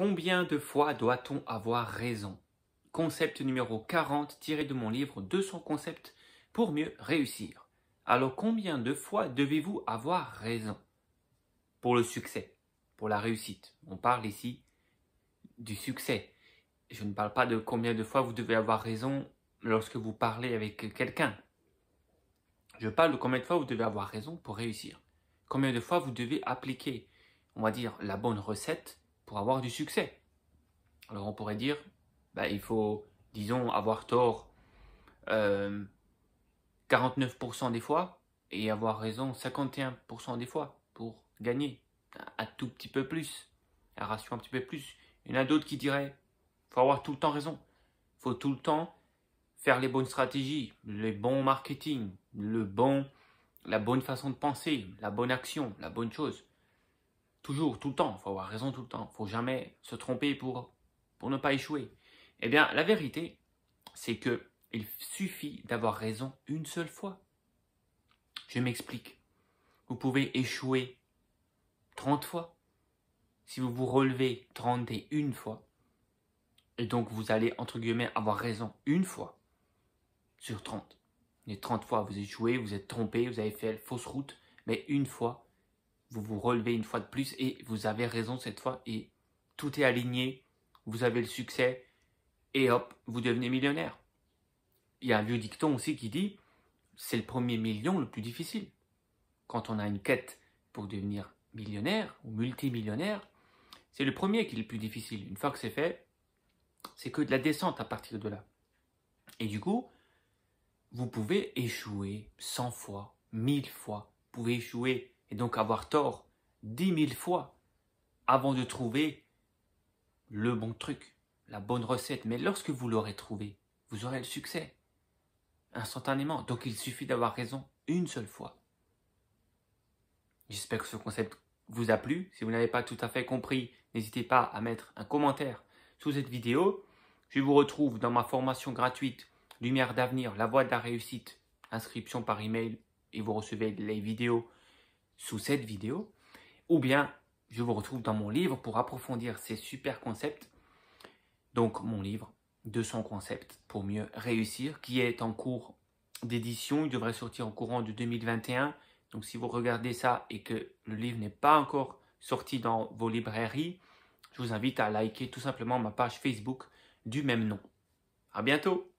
Combien de fois doit-on avoir raison? Concept numéro 40 tiré de mon livre 200 concepts pour mieux réussir. Alors combien de fois devez-vous avoir raison? Pour le succès, pour la réussite. On parle ici du succès. Je ne parle pas de combien de fois vous devez avoir raison lorsque vous parlez avec quelqu'un. Je parle de combien de fois vous devez avoir raison pour réussir. Combien de fois vous devez appliquer, on va dire, la bonne recette avoir du succès. Alors on pourrait dire, bah, il faut, disons, avoir tort 49% euh, des fois et avoir raison 51% des fois pour gagner un, tout petit peu plus, un ratio un petit peu plus. Il y en a d'autres qui diraient, faut avoir tout le temps raison. Faut tout le temps faire les bonnes stratégies, les bons marketing, le bon, la bonne façon de penser, la bonne action, la bonne chose. Toujours, tout le temps. Faut avoir raison tout le temps. Faut jamais se tromper pour, pour ne pas échouer. Eh bien, la vérité, c'est que il suffit d'avoir raison une seule fois. Je m'explique. Vous pouvez échouer 30 fois. Si vous vous relevez 31 fois, et donc vous allez, entre guillemets, avoir raison une fois sur 30. Les 30 fois, vous échouez, vous êtes trompé, vous avez fait fausse route, mais une fois, vous vous relevez une fois de plus et vous avez raison cette fois et tout est aligné, vous avez le succès et hop, vous devenez millionnaire. Il y a un vieux dicton aussi qui dit c'est le premier million le plus difficile. Quand on a une quête pour devenir millionnaire ou multimillionnaire, c'est le premier qui est le plus difficile. Une fois que c'est fait, c'est que de la descente à partir de là. Et du coup, vous pouvez échouer 100 fois, 1000 fois, vous pouvez échouer et donc avoir tort dix mille fois avant de trouver le bon truc, la bonne recette. Mais lorsque vous l'aurez trouvé, vous aurez le succès instantanément. Donc il suffit d'avoir raison une seule fois. J'espère que ce concept vous a plu. Si vous n'avez pas tout à fait compris, n'hésitez pas à mettre un commentaire sous cette vidéo. Je vous retrouve dans ma formation gratuite Lumière d'avenir, la voie de la réussite. Inscription par email et vous recevez les vidéos sous cette vidéo, ou bien je vous retrouve dans mon livre pour approfondir ces super concepts. Donc mon livre, 200 concepts pour mieux réussir, qui est en cours d'édition. Il devrait sortir en courant de 2021. Donc si vous regardez ça et que le livre n'est pas encore sorti dans vos librairies, je vous invite à liker tout simplement ma page Facebook du même nom. À bientôt